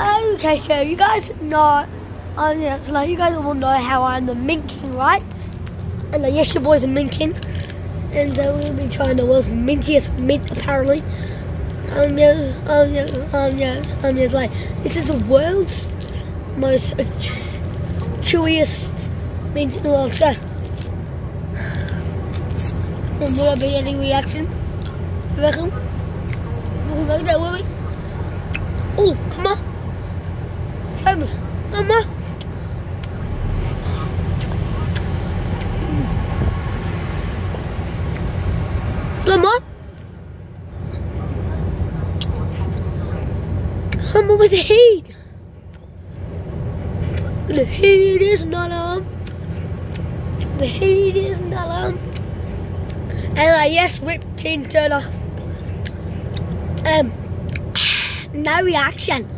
Okay, so you guys know, um, yeah, so like you guys all know how I'm the Mint King, right? And like, yes, your boy's a Mint King. And uh, we'll be trying the world's mintiest mint apparently. Um, yeah, um, yeah, um, yeah, um, yeah, like this is the world's most uh, chewiest mint in the world. So, um, will I be any reaction? You reckon? We'll go there, will we? Oh, come on. Come on. Come on with the heat. The heat is not on. The heat is not on. And like, yes, Rip King Turner. Um, no reaction.